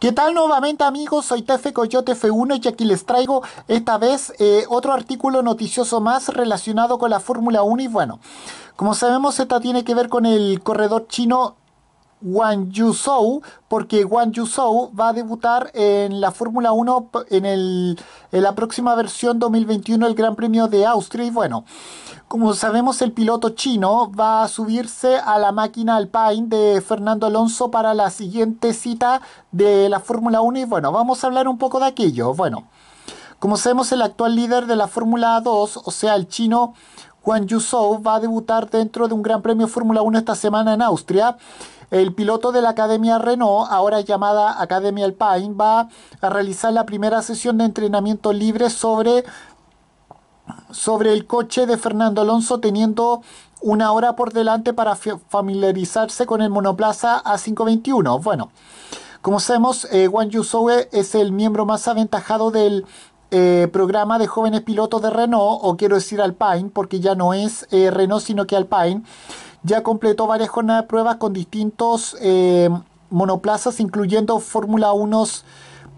¿Qué tal nuevamente amigos? Soy Tefe Coyote F1 y aquí les traigo esta vez eh, otro artículo noticioso más relacionado con la Fórmula 1 y bueno, como sabemos esta tiene que ver con el corredor chino Wang Yuzhou, porque Wang Yuzhou va a debutar en la Fórmula 1 en, en la próxima versión 2021 del Gran Premio de Austria y bueno, como sabemos, el piloto chino va a subirse a la máquina Alpine de Fernando Alonso para la siguiente cita de la Fórmula 1 y bueno, vamos a hablar un poco de aquello. Bueno, como sabemos, el actual líder de la Fórmula 2, o sea, el chino Juan Yuzhou, va a debutar dentro de un Gran Premio Fórmula 1 esta semana en Austria. El piloto de la Academia Renault, ahora llamada Academia Alpine, va a realizar la primera sesión de entrenamiento libre sobre sobre el coche de Fernando Alonso teniendo una hora por delante para familiarizarse con el monoplaza A521. Bueno, como sabemos, eh, Wang es el miembro más aventajado del eh, programa de jóvenes pilotos de Renault, o quiero decir Alpine, porque ya no es eh, Renault sino que Alpine. Ya completó varias jornadas de pruebas con distintos monoplazas, incluyendo Fórmula 1,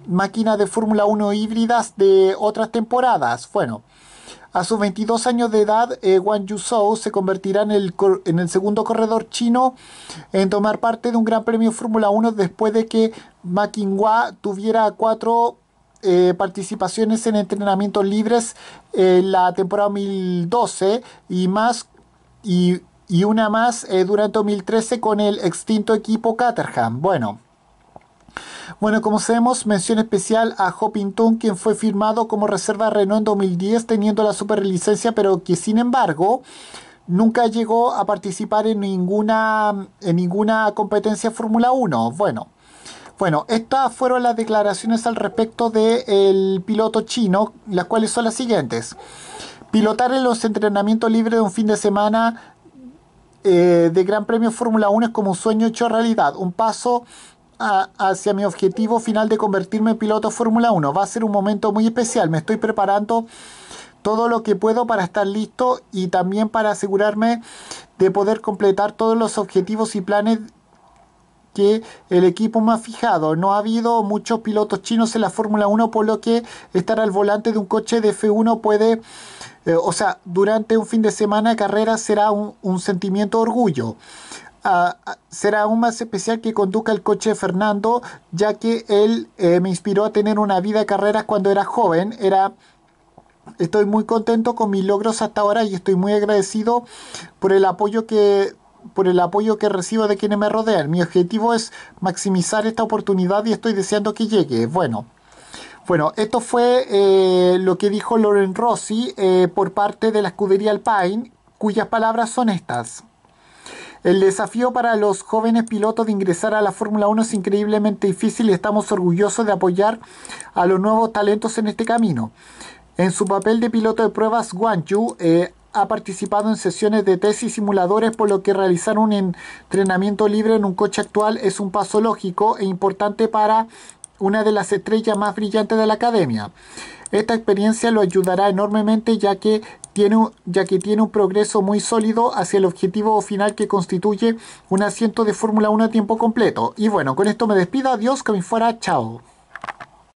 máquinas de Fórmula 1 híbridas de otras temporadas. Bueno, a sus 22 años de edad, eh, Wang Yuzhou se convertirá en el, segundo corredor chino en tomar parte de un Gran Premio Fórmula 1 después de que Ma tuviera cuatro eh, participaciones en entrenamientos libres en la temporada 2012 y más y, una más eh, durante 2013 con el extinto equipo Caterham. Bueno, bueno, como sabemos, mención especial a Hopington, quien fue firmado como reserva Renault en 2010 teniendo la superlicencia, pero que sin embargo nunca llegó a participar en ninguna, en ninguna competencia Fórmula 1. Bueno, bueno, estas fueron las declaraciones al respecto del piloto chino, las cuales son las siguientes. Pilotar en los entrenamientos libres de un fin de semana eh, de Gran Premio Fórmula 1 es como un sueño hecho realidad, un paso hacia mi objetivo final de convertirme en piloto Fórmula 1. Va a ser un momento muy especial. Me estoy preparando todo lo que puedo para estar listo y también para asegurarme de poder completar todos los objetivos y planes que el equipo ha fijado. No ha habido muchos pilotos chinos en la Fórmula 1, por lo que estar al volante de un coche de F1 puede, eh, o sea, durante un fin de semana de carrera será un, sentimiento de orgullo será aún más especial que conduzca el coche de Fernando, ya que él eh, me inspiró a tener una vida de carreras cuando era joven. Era, estoy muy contento con mis logros hasta ahora y estoy muy agradecido por el apoyo que por el apoyo que recibo de quienes me rodean. Mi objetivo es maximizar esta oportunidad y estoy deseando que llegue. Bueno, bueno, esto fue eh, lo que dijo Loren Rossi eh, por parte de la escudería Alpine, cuyas palabras son estas. El desafío para los jóvenes pilotos de ingresar a la Fórmula 1 es increíblemente difícil y estamos orgullosos de apoyar a los nuevos talentos en este camino. En su papel de piloto de pruebas, Guanchu eh, ha participado en sesiones de test y simuladores, por lo que realizar un entrenamiento libre en un coche actual es un paso lógico e importante para una de las estrellas más brillantes de la academia. Esta experiencia lo ayudará enormemente ya que, tiene, ya que tiene un progreso muy sólido hacia el objetivo final que constituye un asiento de Fórmula 1 a tiempo completo. Y bueno, con esto me despido. Adiós, que me fuera. Chao.